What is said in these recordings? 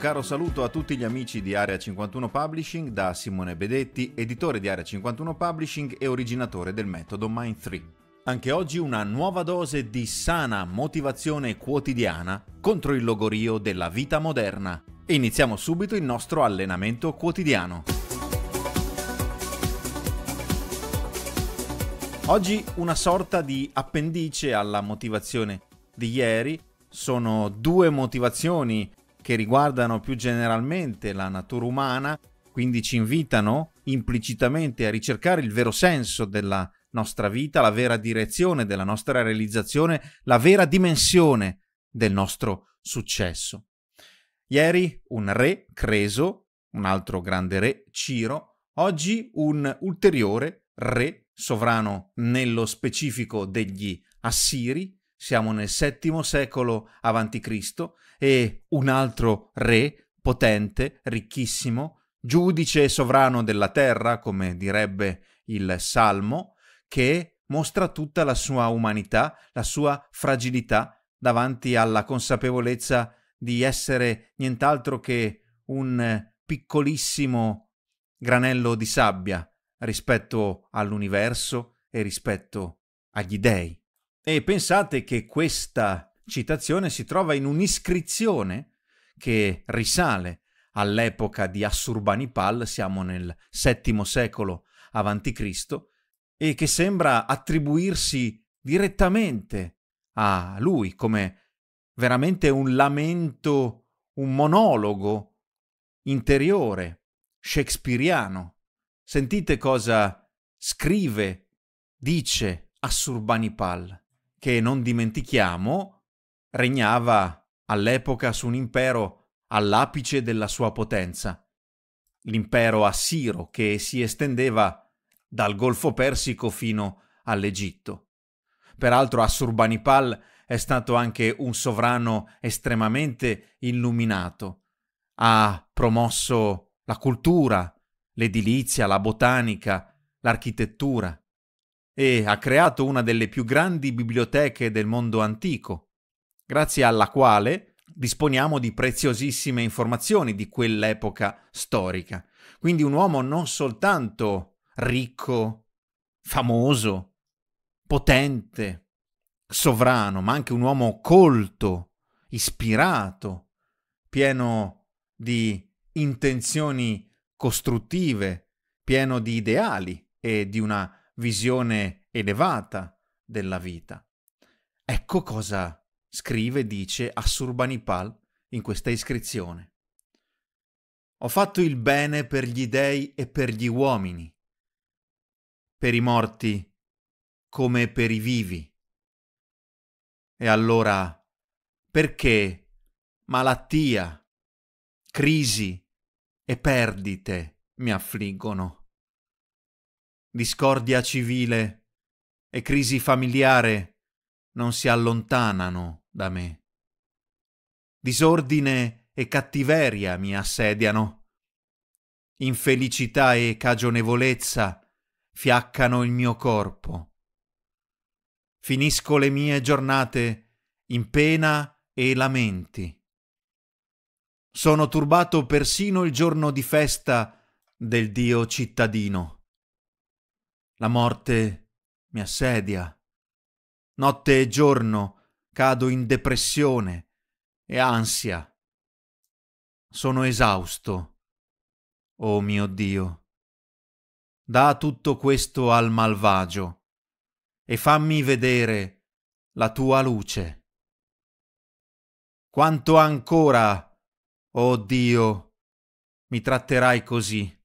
caro saluto a tutti gli amici di Area 51 Publishing da Simone Bedetti, editore di Area 51 Publishing e originatore del metodo Mind 3. Anche oggi una nuova dose di sana motivazione quotidiana contro il logorio della vita moderna. Iniziamo subito il nostro allenamento quotidiano. Oggi una sorta di appendice alla motivazione di ieri. Sono due motivazioni che riguardano più generalmente la natura umana, quindi ci invitano implicitamente a ricercare il vero senso della nostra vita, la vera direzione della nostra realizzazione, la vera dimensione del nostro successo. Ieri un re, Creso, un altro grande re, Ciro, oggi un ulteriore re, sovrano nello specifico degli Assiri, siamo nel VII secolo a.C. e un altro re potente, ricchissimo, giudice e sovrano della terra, come direbbe il Salmo, che mostra tutta la sua umanità, la sua fragilità davanti alla consapevolezza di essere nient'altro che un piccolissimo granello di sabbia rispetto all'universo e rispetto agli dèi. E pensate che questa citazione si trova in un'iscrizione che risale all'epoca di Assurbanipal, siamo nel VII secolo a.C., e che sembra attribuirsi direttamente a lui come veramente un lamento, un monologo interiore, shakespeariano. Sentite cosa scrive, dice Assurbanipal che non dimentichiamo regnava all'epoca su un impero all'apice della sua potenza, l'impero assiro che si estendeva dal Golfo Persico fino all'Egitto. Peraltro Assurbanipal è stato anche un sovrano estremamente illuminato. Ha promosso la cultura, l'edilizia, la botanica, l'architettura e ha creato una delle più grandi biblioteche del mondo antico, grazie alla quale disponiamo di preziosissime informazioni di quell'epoca storica. Quindi un uomo non soltanto ricco, famoso, potente, sovrano, ma anche un uomo colto, ispirato, pieno di intenzioni costruttive, pieno di ideali e di una visione elevata della vita. Ecco cosa scrive dice Assurbanipal in questa iscrizione. Ho fatto il bene per gli dei e per gli uomini, per i morti come per i vivi. E allora, perché malattia, crisi e perdite mi affliggono? Discordia civile e crisi familiare non si allontanano da me. Disordine e cattiveria mi assediano. Infelicità e cagionevolezza fiaccano il mio corpo. Finisco le mie giornate in pena e lamenti. Sono turbato persino il giorno di festa del Dio cittadino. La morte mi assedia. Notte e giorno cado in depressione e ansia. Sono esausto. Oh mio Dio. Da tutto questo al malvagio e fammi vedere la tua luce. Quanto ancora, oh Dio, mi tratterai così?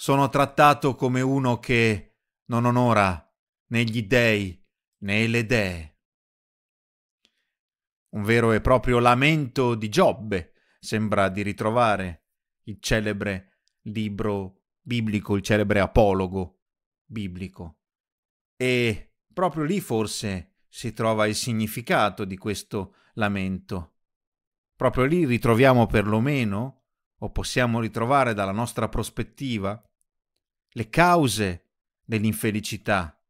Sono trattato come uno che non onora né gli dei né le dee. Un vero e proprio lamento di Giobbe sembra di ritrovare il celebre libro biblico, il celebre apologo biblico. E proprio lì forse si trova il significato di questo lamento. Proprio lì ritroviamo perlomeno, o possiamo ritrovare dalla nostra prospettiva, le cause dell'infelicità,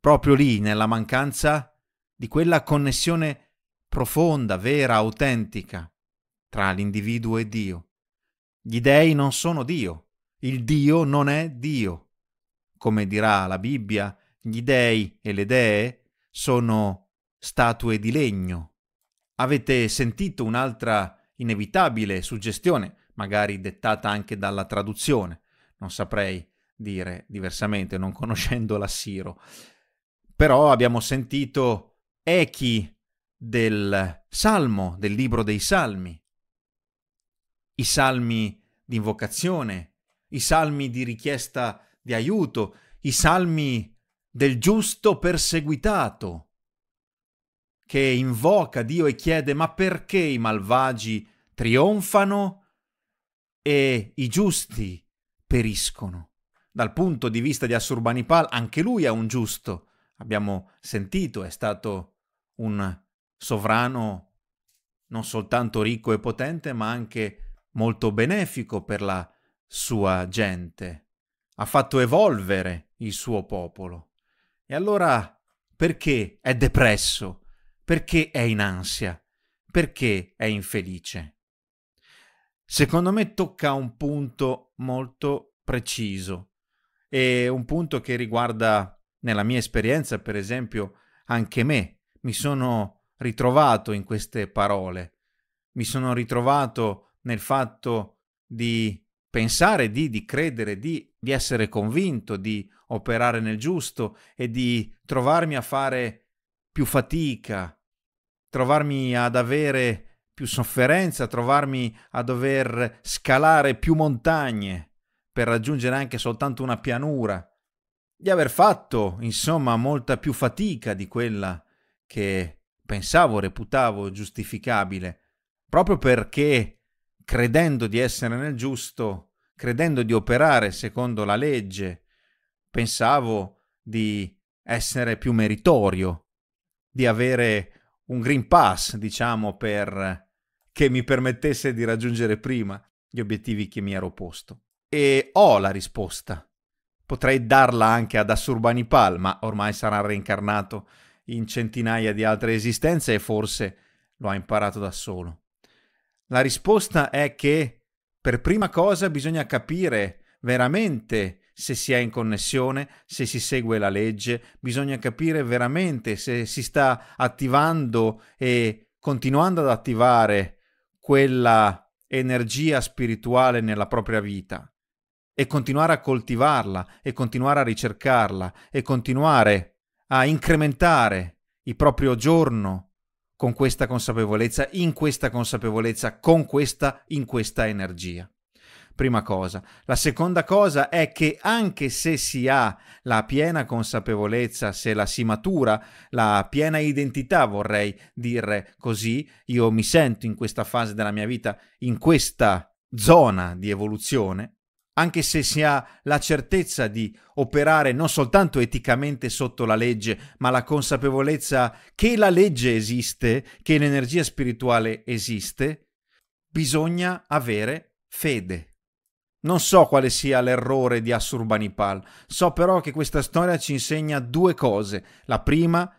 proprio lì nella mancanza di quella connessione profonda, vera, autentica tra l'individuo e Dio. Gli dei non sono Dio, il Dio non è Dio. Come dirà la Bibbia, gli dei e le dee sono statue di legno. Avete sentito un'altra inevitabile suggestione, magari dettata anche dalla traduzione, non saprei dire diversamente non conoscendo l'assiro. Però abbiamo sentito echi del Salmo, del libro dei Salmi, i salmi di invocazione, i salmi di richiesta di aiuto, i salmi del giusto perseguitato, che invoca Dio e chiede ma perché i malvagi trionfano e i giusti periscono. Dal punto di vista di Assurbanipal, anche lui è un giusto. Abbiamo sentito, è stato un sovrano non soltanto ricco e potente, ma anche molto benefico per la sua gente. Ha fatto evolvere il suo popolo. E allora perché è depresso? Perché è in ansia? Perché è infelice? Secondo me tocca un punto molto preciso e un punto che riguarda, nella mia esperienza, per esempio, anche me. Mi sono ritrovato in queste parole. Mi sono ritrovato nel fatto di pensare, di, di credere, di, di essere convinto, di operare nel giusto e di trovarmi a fare più fatica, trovarmi ad avere più sofferenza, trovarmi a dover scalare più montagne per raggiungere anche soltanto una pianura, di aver fatto, insomma, molta più fatica di quella che pensavo, reputavo giustificabile, proprio perché, credendo di essere nel giusto, credendo di operare secondo la legge, pensavo di essere più meritorio, di avere un Green Pass, diciamo, per che mi permettesse di raggiungere prima gli obiettivi che mi ero posto. E ho la risposta. Potrei darla anche ad Assurbanipal, ma ormai sarà reincarnato in centinaia di altre esistenze e forse lo ha imparato da solo. La risposta è che per prima cosa bisogna capire veramente se si è in connessione, se si segue la legge, bisogna capire veramente se si sta attivando e continuando ad attivare quella energia spirituale nella propria vita e continuare a coltivarla e continuare a ricercarla e continuare a incrementare il proprio giorno con questa consapevolezza, in questa consapevolezza, con questa, in questa energia. Prima cosa. La seconda cosa è che anche se si ha la piena consapevolezza, se la si matura, la piena identità, vorrei dire così, io mi sento in questa fase della mia vita, in questa zona di evoluzione, anche se si ha la certezza di operare non soltanto eticamente sotto la legge, ma la consapevolezza che la legge esiste, che l'energia spirituale esiste, bisogna avere fede. Non so quale sia l'errore di Assurbanipal, so però che questa storia ci insegna due cose. La prima,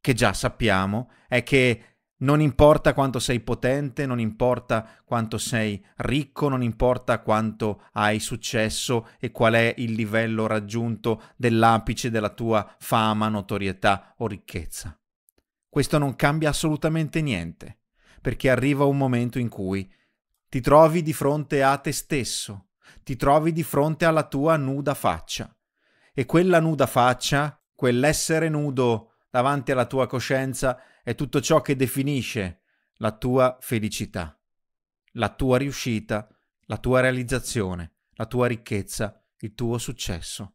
che già sappiamo, è che non importa quanto sei potente, non importa quanto sei ricco, non importa quanto hai successo e qual è il livello raggiunto dell'apice della tua fama, notorietà o ricchezza. Questo non cambia assolutamente niente, perché arriva un momento in cui ti trovi di fronte a te stesso, ti trovi di fronte alla tua nuda faccia. E quella nuda faccia, quell'essere nudo davanti alla tua coscienza, è tutto ciò che definisce la tua felicità, la tua riuscita, la tua realizzazione, la tua ricchezza, il tuo successo.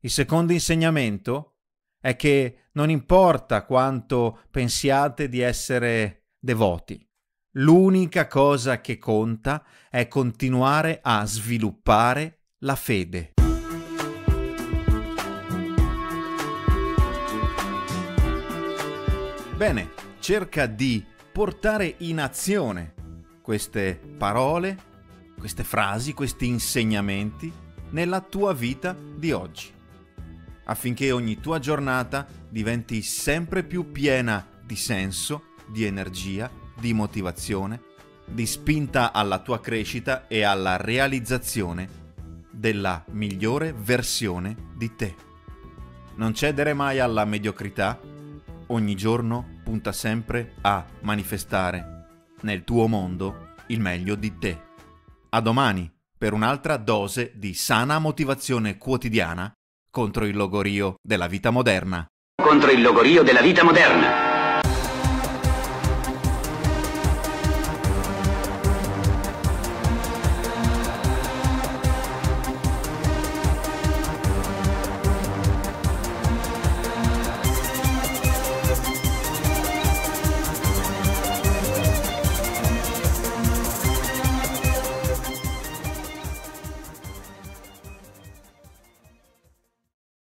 Il secondo insegnamento è che non importa quanto pensiate di essere devoti, l'unica cosa che conta è continuare a sviluppare la fede. Bene, cerca di portare in azione queste parole, queste frasi, questi insegnamenti nella tua vita di oggi, affinché ogni tua giornata diventi sempre più piena di senso, di energia, di motivazione di spinta alla tua crescita e alla realizzazione della migliore versione di te. Non cedere mai alla mediocrità, ogni giorno punta sempre a manifestare nel tuo mondo il meglio di te. A domani per un'altra dose di sana motivazione quotidiana contro il logorio della vita moderna. Contro il logorio della vita moderna.